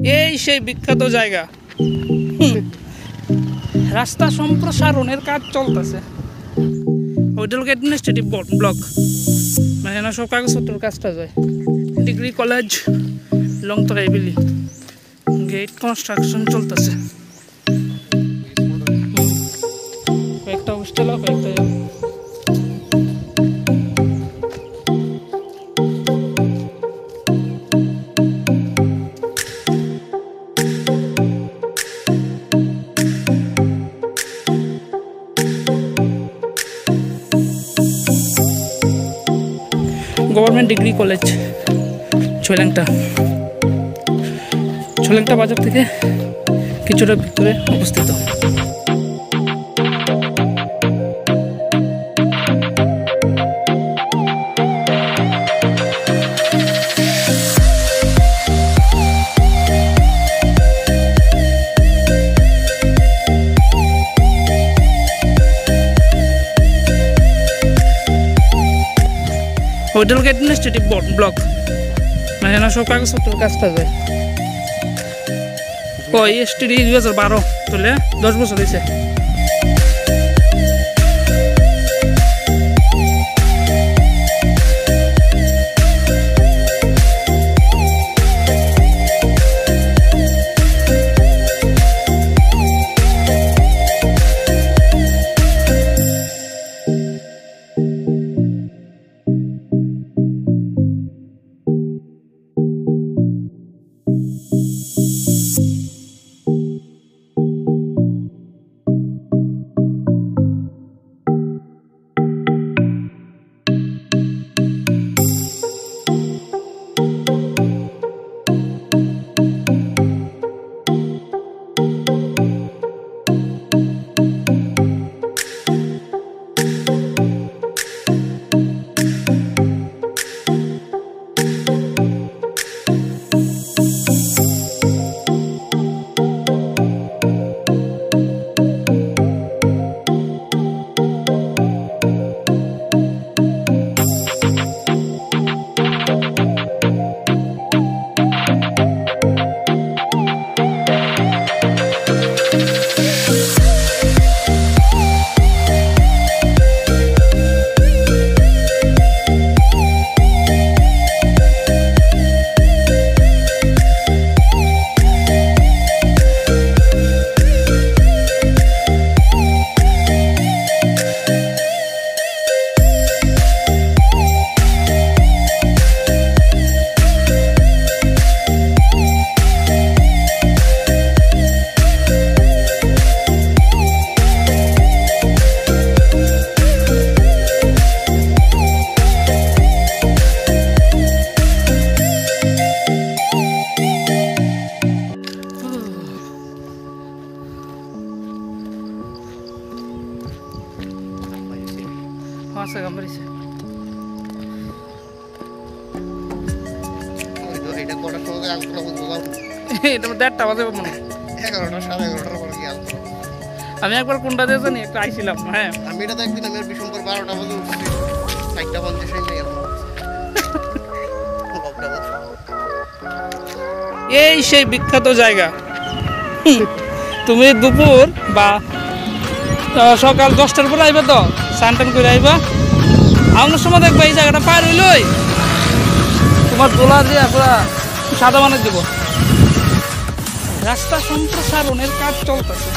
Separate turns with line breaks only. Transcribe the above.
এই সেই বিখ্যাত জায়গা। রাস্তা সম্প্রসারণের কাজ চলতেছে। লোক অ্যাডমিনিস্ট্রেটিভ ব্লক মানে না সব কাগজপত্রের কাজটা যায়। ডিগ্রি কলেজ লং তরাইবিলি গেট কনস্ট্রাকশন চলতেছে। কয়েকটা হোস্টেল কয়েকটা গভর্নমেন্ট ডিগ্রি কলেজ ছৈলাংটা। ছৈলাংটা বাজার থেকে কিছুটা ভিতরে অবস্থিত। Hotel administrative block? মানে না সব কাগজপত্রের কাজটা যায় কই এসটিডি দুই হাজার বারো তাহলে দশ বছর হয়েছে
এটা
দেড়টা বাজে মনে
এগারোটা সাড়ে এগারোটার পরে কি
আমি একবার কোনটা দিয়ে জানি একটা আইছিলাম হ্যাঁ।
আমি এটা তো একদিন আমি বিশম্বর বারোটা বাজে উঠছি চারটা পঞ্চাশ গেল
এই সেই বিখ্যাত জায়গা। তুমি দুপুর বা সকাল দশটার পর আইবা তো স্নান টান করে আইবা। আপনার সময় দেখবা এই জায়গাটা পার হইলই। তোমার দোলা দিয়ে পুরা সাদা বানিয়ে দেবো। রাস্তা সম্প্রসারণের কাজ চলতেছে।